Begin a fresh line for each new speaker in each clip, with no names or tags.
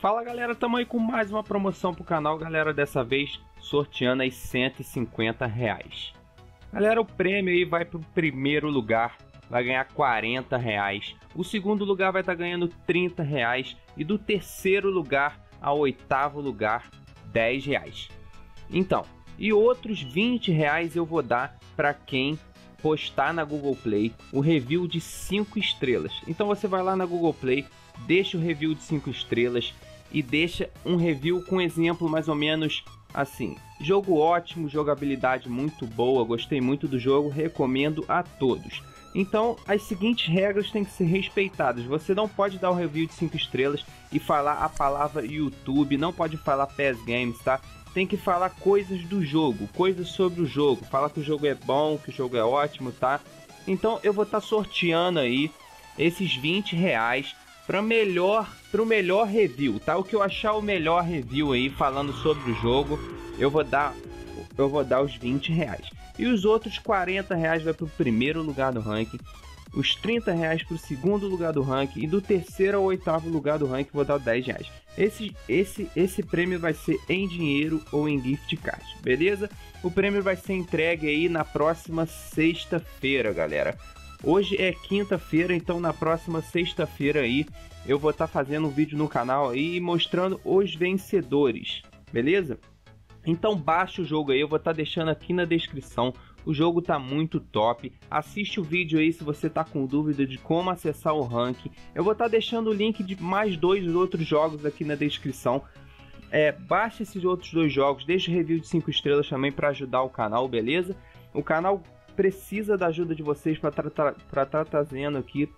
Fala galera, tamo aí com mais uma promoção pro canal, galera, dessa vez sorteando aí 150 reais. Galera, o prêmio aí vai pro primeiro lugar, vai ganhar 40 reais. O segundo lugar vai estar tá ganhando 30 reais e do terceiro lugar ao oitavo lugar 10 reais. Então, e outros 20 reais eu vou dar para quem postar na Google Play o review de 5 estrelas. Então você vai lá na Google Play, deixa o review de 5 estrelas e deixa um review com exemplo mais ou menos assim. Jogo ótimo, jogabilidade muito boa, gostei muito do jogo, recomendo a todos. Então, as seguintes regras têm que ser respeitadas. Você não pode dar um review de 5 estrelas e falar a palavra YouTube, não pode falar PES Games, tá? Tem que falar coisas do jogo, coisas sobre o jogo, falar que o jogo é bom, que o jogo é ótimo, tá? Então, eu vou estar tá sorteando aí esses 20 reais para melhor, o melhor review, tá? O que eu achar o melhor review aí falando sobre o jogo, eu vou dar eu vou dar os 20 reais. E os outros 40 reais vai para o primeiro lugar do ranking, os 30 reais para o segundo lugar do ranking e do terceiro ao oitavo lugar do ranking vou dar 10 reais. Esse, esse, esse prêmio vai ser em dinheiro ou em gift card, beleza? O prêmio vai ser entregue aí na próxima sexta-feira, galera. Hoje é quinta-feira, então na próxima sexta-feira aí eu vou estar tá fazendo um vídeo no canal aí mostrando os vencedores, beleza? Então baixa o jogo aí, eu vou estar tá deixando aqui na descrição. O jogo tá muito top. Assiste o vídeo aí se você tá com dúvida de como acessar o ranking. Eu vou estar tá deixando o link de mais dois outros jogos aqui na descrição. É, baixe esses outros dois jogos, deixa o review de 5 estrelas também para ajudar o canal, beleza? O canal precisa da ajuda de vocês para estar tá, trazendo aqui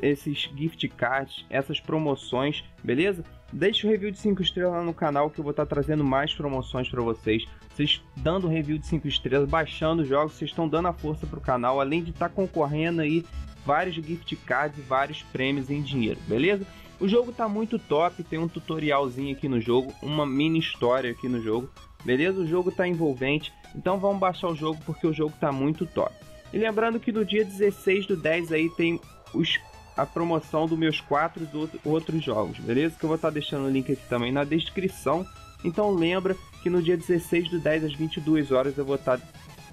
esses gift cards, essas promoções, beleza? Deixe o review de 5 estrelas lá no canal que eu vou estar tá trazendo mais promoções para vocês. Vocês dando review de 5 estrelas, baixando os jogos, vocês estão dando a força para o canal, além de estar tá concorrendo aí vários gift cards e vários prêmios em dinheiro, beleza? O jogo tá muito top, tem um tutorialzinho aqui no jogo, uma mini história aqui no jogo, beleza? O jogo tá envolvente, então vamos baixar o jogo porque o jogo tá muito top. E lembrando que no dia 16 do 10 aí tem os, a promoção dos meus quatro do, outros jogos, beleza? Que eu vou estar tá deixando o link aqui também na descrição. Então lembra que no dia 16 do 10 às 22 horas eu vou estar tá,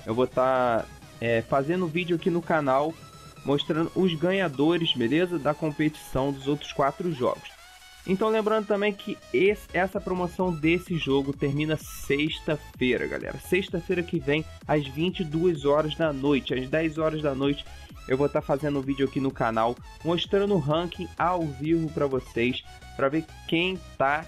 eu vou estar tá, é, fazendo vídeo aqui no canal mostrando os ganhadores, beleza? Da competição dos outros quatro jogos. Então lembrando também que esse, essa promoção desse jogo termina sexta-feira, galera. Sexta-feira que vem, às 22 horas da noite, às 10 horas da noite, eu vou estar tá fazendo um vídeo aqui no canal mostrando o ranking ao vivo para vocês, para ver quem tá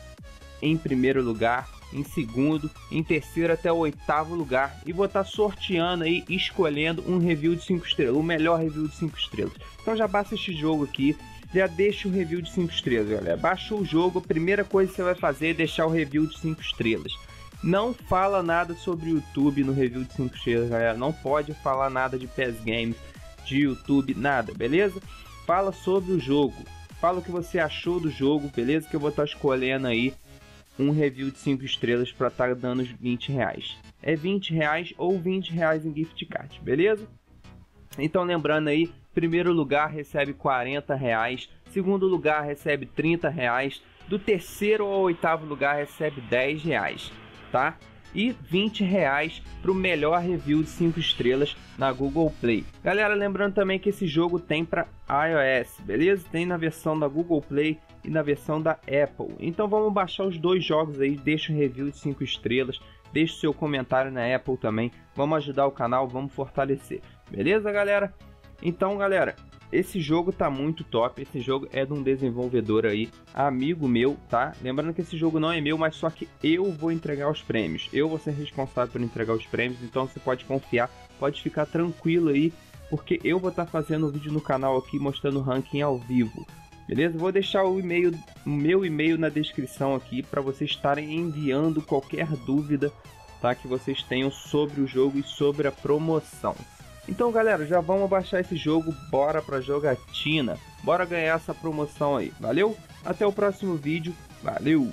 em primeiro lugar, em segundo, em terceiro até o oitavo lugar e vou estar tá sorteando aí, escolhendo um review de 5 estrelas, o melhor review de 5 estrelas. Então já basta este jogo aqui, já deixa o review de 5 estrelas, galera. Baixou o jogo, a primeira coisa que você vai fazer é deixar o review de 5 estrelas. Não fala nada sobre o YouTube no review de 5 estrelas, galera. Não pode falar nada de PES Games, de YouTube, nada, beleza? Fala sobre o jogo. Fala o que você achou do jogo, beleza? Que eu vou estar escolhendo aí um review de 5 estrelas para estar dando os 20 reais. É 20 reais ou 20 reais em gift card, beleza? Então lembrando aí, primeiro lugar recebe 40 reais, segundo lugar recebe 30 reais, do terceiro ao oitavo lugar recebe 10 reais, tá? E 20 reais para o melhor review de 5 estrelas na Google Play. Galera, lembrando também que esse jogo tem para iOS, beleza? Tem na versão da Google Play e na versão da Apple. Então vamos baixar os dois jogos aí, deixa um review de 5 estrelas, deixa o seu comentário na Apple também. Vamos ajudar o canal, vamos fortalecer. Beleza, galera? Então, galera, esse jogo tá muito top. Esse jogo é de um desenvolvedor aí, amigo meu, tá? Lembrando que esse jogo não é meu, mas só que eu vou entregar os prêmios. Eu vou ser responsável por entregar os prêmios, então você pode confiar, pode ficar tranquilo aí, porque eu vou estar tá fazendo um vídeo no canal aqui mostrando o ranking ao vivo. Beleza? Vou deixar o e-mail, o meu e-mail na descrição aqui para vocês estarem enviando qualquer dúvida, tá? Que vocês tenham sobre o jogo e sobre a promoção. Então, galera, já vamos baixar esse jogo, bora pra jogatina. Bora ganhar essa promoção aí, valeu? Até o próximo vídeo, valeu!